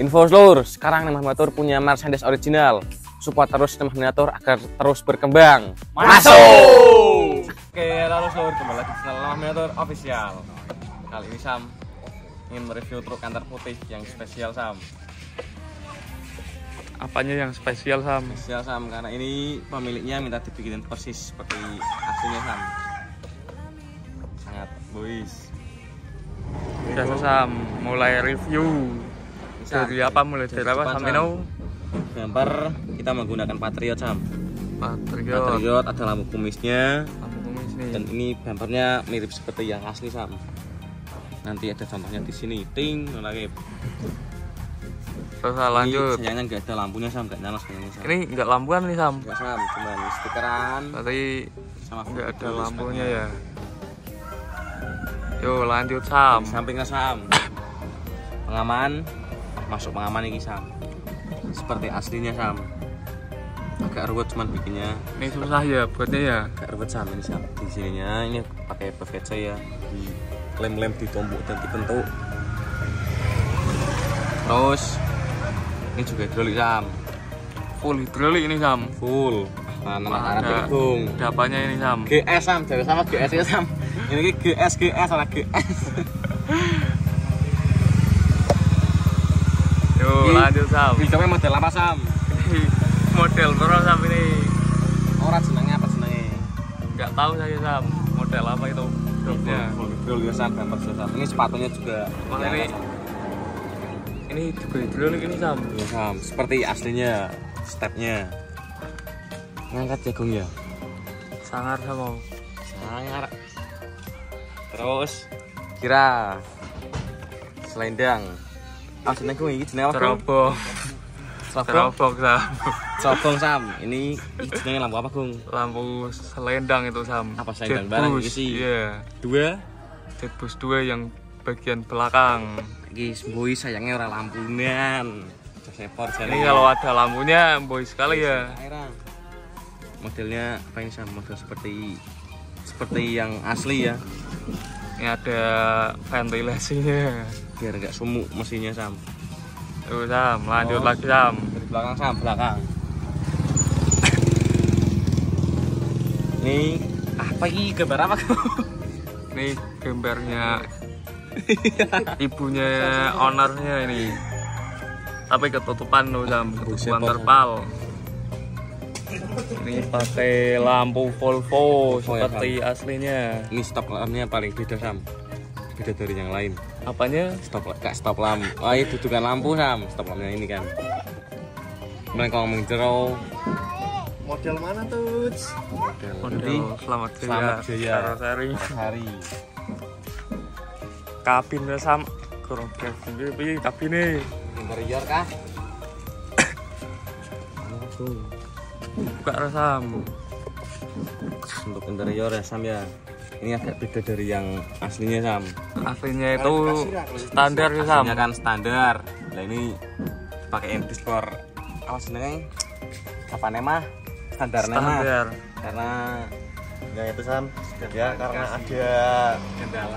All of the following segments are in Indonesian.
Info seluruh, sekarang Nemah Motor punya Mercedes original. Support terus Nemah Motor agar terus berkembang. Masuk! Oke, lalu seluruh kembali lagi di channel Nemah Motor Official. Kali ini Sam ingin mereview truk antar putih yang spesial Sam. Apanya yang spesial Sam? Spesial Sam karena ini pemiliknya minta dibikinin persis seperti aslinya Sam. Sangat boys. Biasa Sam, mulai review. Dari apa mulai dari apa sampai Sam. now? Gambar kita menggunakan Patriot Sam. Patriot. Patriot ada lampu kumisnya Lampu kumis nih. dan ini bumpernya mirip seperti yang asli Sam. Nanti ada contohnya di sini, ting, lagi. Terus lanjut. Ini sayangnya nggak ada lampunya Sam, nggak nyala sayangnya Sam. Ini enggak lampuan nih Sam. Nggak Sam, cuman stikeran Berarti sama enggak ada lampunya ya. Yo lanjut Sam. Sampingnya Sam. Pengaman, masuk pengaman ini Sam. Seperti aslinya Sam. Agak ruwet cuman bikinnya Ini susah ya buatnya ya. agak ruwet Sam ini Sam. Di sininya ini pakai PVC ya. Di lem-lem ditumbuk dan dibentuk. Terus ini juga hidrolik Sam. Full hidrolik ini Sam. Full. Nah, nama Wah, karena ada bingung. Dapanya ini Sam. GS Sam, jadi sama GS ya Sam. Ini GS GS sama GS. Yo lanjut Sam. Hidupnya model apa Sam? Model berapa Sam ini? Orang senangnya apa senangnya? Enggak tahu saya Sam. Model apa itu? Dropnya. Full ya Sam, ya, Sam. Ini sepatunya juga. Wah, ya, ini-. Ini juga hidrolik ini Sam. Ya, Sam, seperti aslinya stepnya. Ngangkat jagung ya. Sangar sama. Sangar. Terus kira selendang. Seneng gue ini jenenge apa? Cerobong. Cerobong. Sam. Cerobong Sam. Ini jenenge lampu apa, Gung? Lampu selendang itu Sam. Apa selendang barang ini sih? Iya. Dua. Jet bus 2 yang bagian belakang. Iki boy sayangnya ora lampunan. Sepor Ini kalau ada lampunya boy sekali ya. Modelnya apa ini Sam? Model seperti seperti yang asli ya. Ini ada ventilasinya. Biar nggak sumuk mesinnya Sam. Tuh Sam, lanjut Oh. lagi Sam. Dari belakang Sam, belakang. Ini apa ini gambar apa? Ini gambarnya ibunya ownernya ini. Tapi ketutupan loh Sam, ketutupan terpal. Ini pakai lampu Volvo Volvo ya, seperti aslinya. Ini stop lampnya paling beda Sam. Beda dari yang lain. Apanya? Stop kak stop lamp. Oh itu bukan lampu Sam. Stop lampnya ini kan. Kemudian kalau ngomong jero Model mana tuh? model. Model Selamat Jaya. Selamat Jaya. Hari. Kabinnya Sam. Kurang driving piye kabinnya? Interior kah? Buka Sam. Untuk interior ya Sam ya. Ini agak beda dari yang aslinya Sam. Aslinya itu standar ya Sam. Aslinya kan standar. Nah ini pakai dispor apa sebenarnya? Apa nema? Standar nema. Standar. Karena Ya itu Sam. Ya karena ada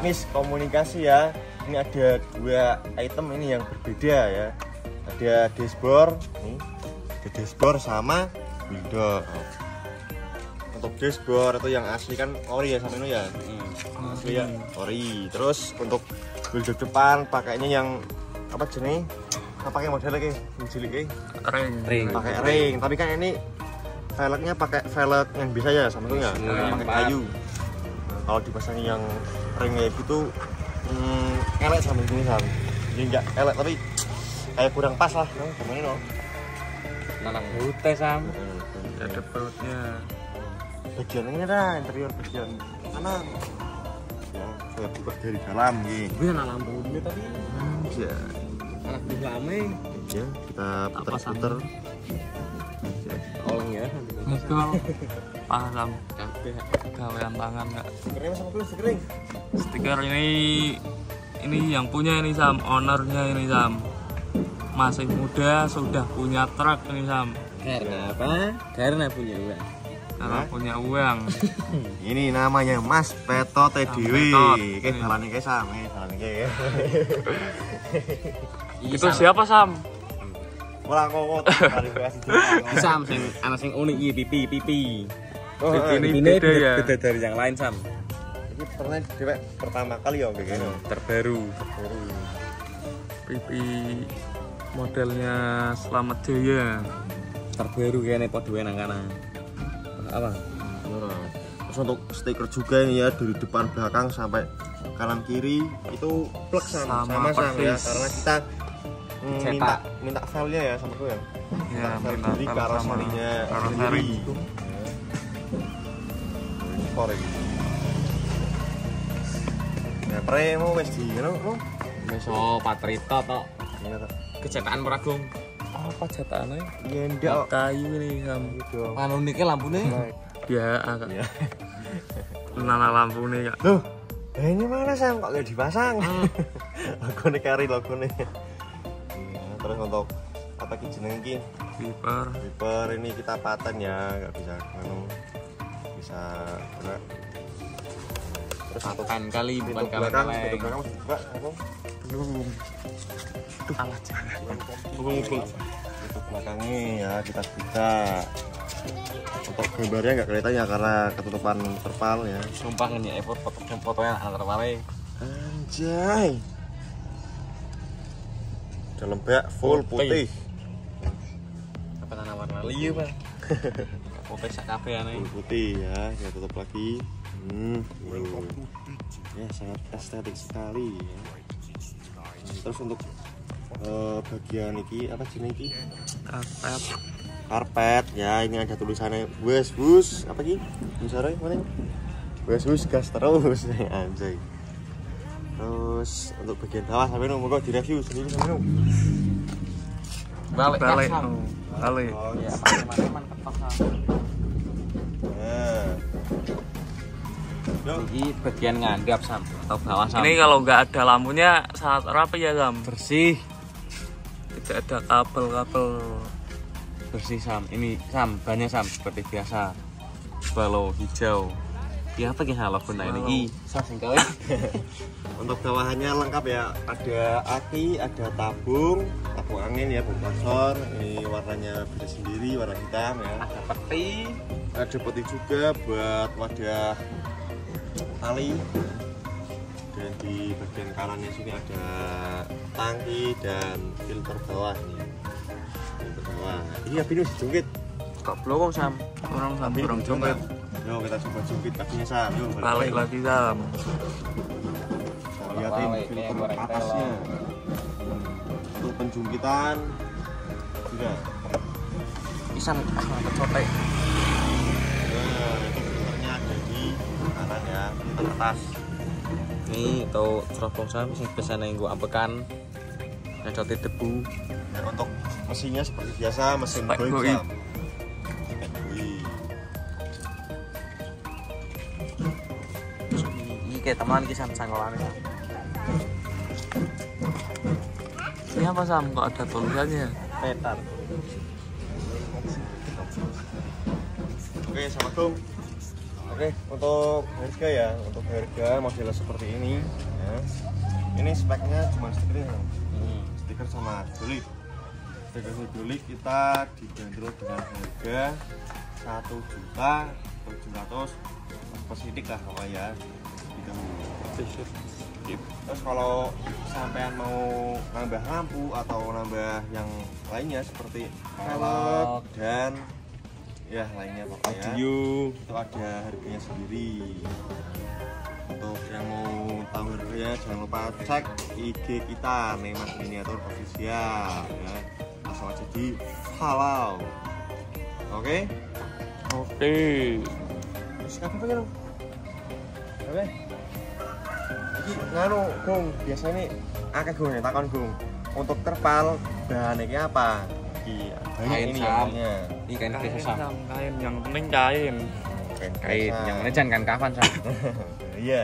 miskomunikasi ya. Ini ada dua item ini yang berbeda ya. Ada dashboard, nih. Ada dashboard sama window. Untuk dashboard itu yang asli kan ori ya sama ini ya. hmm, Asli ya ori. Terus untuk window depan pakainya yang apa jenis? Apa pakai model lagi? Cilik? Ring. ring. pakai ring tapi kan ini velgnya pakai velg yang bisa ya sama itu ya Hmm. pakai kayu Nah, kalau dipasangin yang ring kayak gitu hmm, elek sama ini sama ini enggak elek tapi kayak kurang pas lah no, gimana no Anak bute Sam. Ada perutnya. Bagian ini dah interior bagian kanan ya saya buka dari dalam gitu Gue anak lampu ini tadi. ya Anak di lame. ya kita putar-putar Oleng ya. Ngegol. Paham. Kabeh. Gawean tangan nggak? kering sama kering Stiker ini ini yang punya ini Sam, ownernya ini Sam. Masih muda sudah punya truk ini Sam. Karena apa? Karena punya uang. Karena punya uang. ini namanya Mas Peto Tediwi Petot. kayak balane kayak sama balane kayak Itu siapa Sam? ora kok klarifikasi. Sam sing ana sing unik iki pipi pipi. Oh, Pipi ini ini beda ya. beda dari yang lain Sam. ini pernah dewek pertama kali ya kayak gini. Terbaru. pipi modelnya Selamat Jaya Terbaru kayaknya podo nang kana. Apa? Terus untuk stiker juga ini ya dari depan belakang sampai kanan kiri itu plek sama Sama sama, sama ya karena kita mm, minta minta filenya ya sama gue ya. ya minta diri file sama karoserinya karoseri sendiri. Sport ini. Ya premo wis di ngono no. Meso Patrito tok. Tak. Kecetakan Pragung. Apa cetakannya Ya ndak kayu ini sam Gitu. Anu niki lampune. ya agak Ya. nana lampu nih kak Loh, eh, ini mana Sam kok gak dipasang? logo nih kari logo nih. Iya, terus untuk apa ki jeneng ki? piper Wiper ini kita paten ya, nggak bisa anu bisa kena. Terus Patokan kali bukan pintu belakang, belakang masih dibuka, anu. belum tuh Pintu belakangnya ya kita buka. Untuk gambarnya nggak kelihatan ya karena ketutupan terpal ya. Sumpah ngene effort foto fotonya antar paling. Anjay. Dalam bak full putih. Apa tanah warna liu, Pak? Putih sak kabeh ane. Full putih ya, kita tutup lagi. Hmm, ya sangat estetik sekali ya. Terus untuk eh, bagian ini apa jenis ini? karpet Karpet ya, ini ada tulisannya Wes Bus apa ki? Tulisannya mana? Wes Bus gas terus anjay. Terus untuk bagian bawah sampai nunggu kok direview sendiri sampai nunggu. Balik balik kasam. oh, balik Oh, Ya, Iki bagian ngandap Sam atau bawah Sam. ini kalau nggak ada lampunya sangat rapi ya sam bersih, tidak ada kabel-kabel bersih Sam. Ini Sam, banyak Sam seperti biasa. Balo hijau. Ya apa ki halo guna ini kowe. Untuk bawahannya lengkap ya, ada aki, ada tabung, tabung angin ya, kompresor. Ini warnanya beda sendiri, warna hitam ya. Ada peti, Ada peti juga buat wadah tali. Dan di bagian kanannya sini ada tangki dan filter bawah nih. Filter bawah. Ini ya pinus jungkit. kok blokong Sam. orang sam orang jungkit. Yuk kita coba jungkit kakinya sam. Yuk balik lagi sam Balik, filter atasnya. Untuk penjungkitan sudah. Asal kecotek. Ya, filter atas. Ini tau cerobong Sam sing biasane nggo ambekan. Ngecotin debu. Nah, untuk mesinnya seperti biasa mesin Spek Boeing. Iki kayak teman sanggolane Sam. ini apa sam kok ada tulisannya Petar. Oke, Assalamualaikum. Oke, untuk harga ya, untuk harga model seperti ini ya. Ini speknya cuma stiker ya. Stiker sama hidrolik. Stiker hidrolik kita dibanderol dengan harga satu juta tujuh ratus positif lah pokoknya gitu. Terus kalau sampean mau nambah lampu atau nambah yang lainnya seperti velg dan ya lainnya pokoknya. Audio. itu ada harganya sendiri. Untuk yang mau tahu harganya jangan lupa cek IG kita Nemat Miniatur Official ya. Langsung aja di follow. Oke? Oke. Terus kapan pengen oke iki nganu Gung. Biasanya akeh Gung ya takon Gung. Untuk terpal bahan ini apa banyak Kain ini sam. ya. Ini kain kain Sam. kain yang penting kain kain Kain biasa. yang mana jangan kan kapan Sam. iya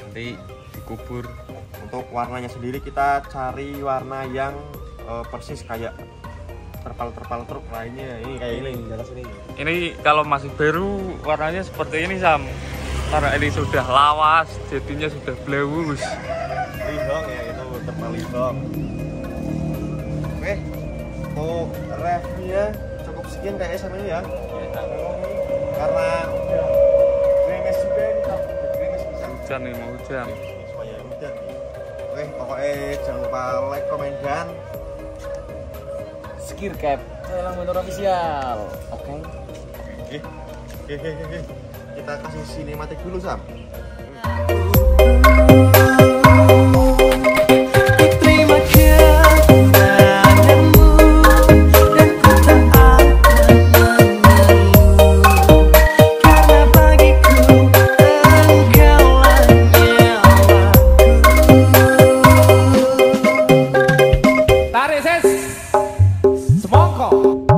Nanti dikubur. untuk warnanya sendiri kita cari warna yang eh, persis kayak terpal-terpal truk lainnya ini kayak ini atas ini ini kalau masih baru warnanya seperti ini sam karena ini sudah lawas jadinya sudah blewus lihong ya itu terpal lihong oke untuk reviewnya cukup sekian kayaknya sama ini ya karena gerimis juga ini hujan nih mau hujan supaya hujan oke pokoknya jangan lupa like comment dan Skir cap Lelang motor official. Oke. Oke, oke, oke, oke. Kita kasih sinematik dulu, Sam. Terima call.